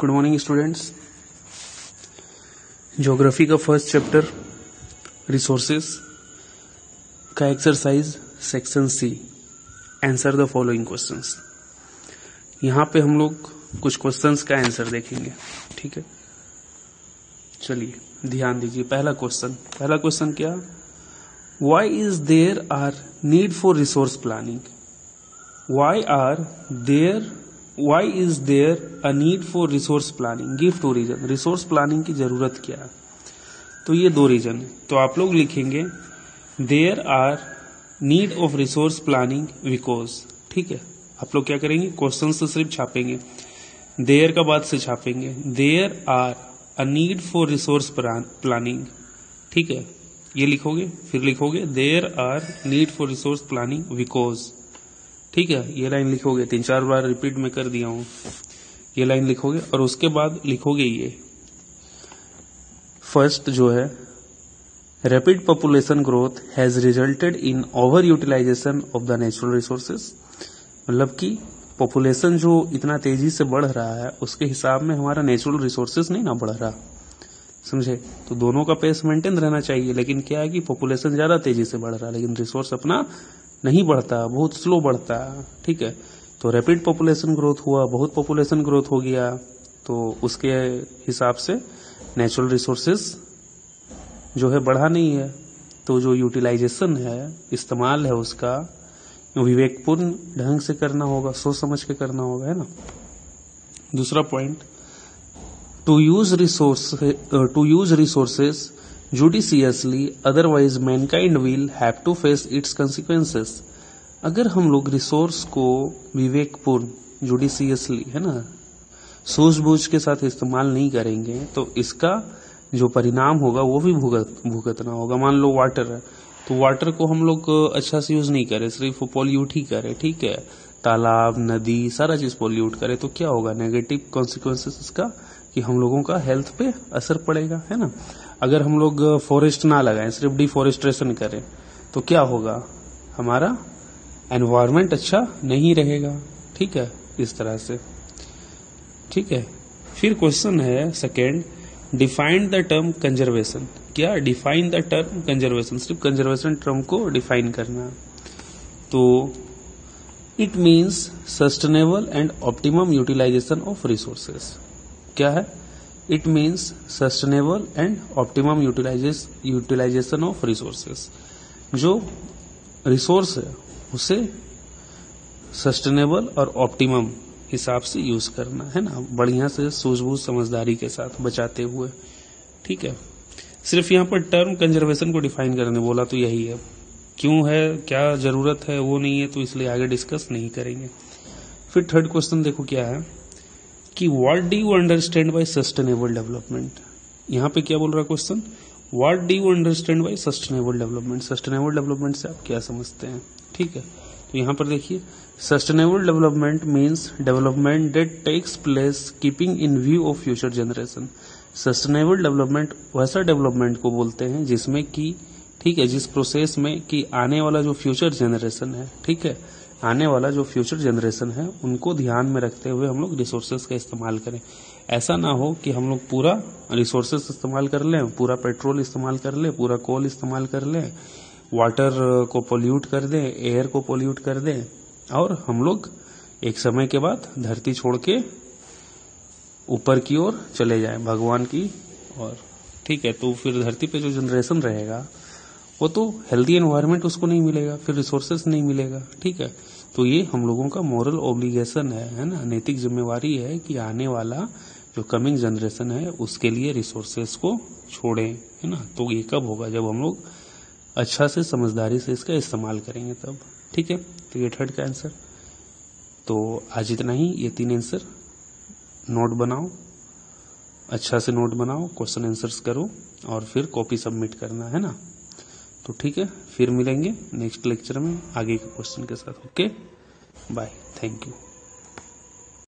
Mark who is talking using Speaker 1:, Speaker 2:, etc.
Speaker 1: Good morning students geography का first chapter resources का exercise section C answer the following questions यहाँ पे हम लोग कुछ क्वेश्चंस का आंसर देखेंगे, ठीक है? चलिए, ध्यान दीजिए। पहला क्वेश्चन पहला क्वेश्चन क्या? Why is there are need for resource planning why are there why is there a need for resource planning give two reason resource planning की ज़रूरत क्या है? तो ये दो रीजन तो आप लोग लिखेंगे there are need of resource planning because ठीक है? आप लोग क्या करेंगे? क्वेश्चन तो सिर्फ़ छापेंगे। देयर का बाद से छापेंगे। There are a need for resource planning ठीक है? ये लिखोगे? फिर लिखोगे there are need for resource planning because ठीक है, ये लाइन लिखोगे, तीन चार बार रिपीट में कर दिया हूँ। ये लाइन लिखोगे और उसके बाद लिखोगे ये। फ़र्स्ट जो है rapid population growth has resulted in over utilization of the natural resources मतलब कि पॉपुलेशन जो इतना तेज़ी से बढ़ रहा है, उसके हिसाब में हमारा नेचुरल रिसोर्सेज नहीं ना बढ़ रहा। समझे? तो दोनों का पेस मेंटेन रहना चाहिए, लेकिन क्या है कि पॉपुलेशन ज़्यादा तेज़ी से बढ़ रहा है, लेकिन रिसोर्स अपना नहीं बढ़ता, बहुत स्लो बढ़ता, ठीक है? तो रैपिड पॉपुलेशन ग्रोथ हुआ, बहुत पॉपुलेशन ग्रोथ हो गया तो उसके हिसाब से नेचुरल रिसोर्सेस जो है बढ़ा नहीं है। तो जो यूटिलाइजेशन है, इस्तेमाल है उसका, विवेकपूर्ण ढंग से करना होगा, सोच समझ के करना होगा, है ना? दूसरा point to use resource to use resources judiciously otherwise mankind will have to face its consequences अगर हम लोग रिसोर्स को विवेकपूर्ण जुडिशियसली है ना, सूझबूझ के साथ इस्तेमाल नहीं करेंगे तो इसका जो परिणाम होगा वो भी भुगत, भुगतना होगा। मान लो वाटर है तो वाटर को हम लोग अच्छा से यूज़ नहीं करें, सिर्फ़ पॉल्यूट ही करें, ठीक है? तालाब, नदी, सारा चीज़ पॉल्यूट करे तो क्या होगा? नेगेटिव कॉन्सिक्वेंसेस इसका कि हम लोगों का हेल्थ पे असर पड़ेगा, है ना? अगर हम लोग फॉरेस्ट ना लगाएँ, सिर्फ़ डिफोरेस्ट्रेशन करें तो क्या होगा? हमारा एनवायरमेंट अच्छा नहीं रहेगा। ठीक है? इस तरह से। ठीक है? फिर क्वेश्चन है second defined the term conservation क्या डिफाइन द टर्म कंजर्वेशन सिर्फ़ कंजर्वेशन टर्म को डिफाइन करना। तो it means sustainable and optimum utilization of resources क्या है? It means sustainable and optimum utilization of resources जो रिसोर्स है, उसे सस्टेनेबल और ऑप्टिमम हिसाब से यूज़ करना, है ना? बढ़िया से सूझबूझ, समझदारी के साथ बचाते हुए। ठीक है? सिर्फ़ यहाँ पर टर्म कंजर्वेशन को डिफाइन करने, बोला तो यही है। क्यों है, क्या ज़रूरत है, वो नहीं है तो इसलिए आगे डिस्कस नहीं करेंगे। फिर थर्ड क्वेश्चन देखो क्या है? कि what do you understand by sustainable development यहाँ पे क्या बोल रहा है question what do you understand by sustainable development sustainable development से आप क्या समझते हैं? ठीक है? तो यहाँ पर देखिए sustainable development means development that takes place keeping in view of future generation sustainable development वैसा डेवलपमेंट को बोलते हैं जिसमें कि, ठीक है, जिस प्रोसेस में कि आने वाला जो फ्यूचर जनरेशन है, ठीक है? आने वाला जो फ्यूचर जनरेशन है, उनको ध्यान में रखते हुए हम लोग रिसोर्सेज का इस्तेमाल करें। ऐसा ना हो कि हम लोग पूरा रिसोर्सेज इस्तेमाल कर लें, पूरा पेट्रोल इस्तेमाल कर लें, पूरा कोल इस्तेमाल कर लें वाटर को पोल्यूट कर दें एयर को पोल्यूट कर दें, और हम लोग एक समय के बाद धरती छोड़ के ऊपर की ओर चले जाए, भगवान की और ठीक है तो फिर धरती पे जो जनरेशन रहेगा, वो तो हेल्दी एनवायरनमेंट उसको नहीं मिलेगा, फिर रिसोर्सेस नहीं मिलेगा। ठीक है तो ये हम लोगों का मॉरल ऑब्लिगेशन है है ना? नैतिक जिम्मेवारी है कि आने वाला जो कमिंग जनरेशन है, उसके लिए रिसोर्सेस को छोड़ें, है ना? तो ये कब होगा? जब हम लोग अच्छा से, समझदारी से इसका इस्तेमाल करेंगे तब। ठीक है? तो ये थर्ड का आंसर तो आज इतना ही, ये तीन आंसर नोट बनाओ. अच्छा से नोट बनाओ क्वेश्चन आंसर्स करो और फिर कॉपी सबमिट करना, है ना? तो ठीक है, फिर मिलेंगे नेक्स्ट लेक्चर में आगे के क्वेश्चन के साथ। Okay bye thank you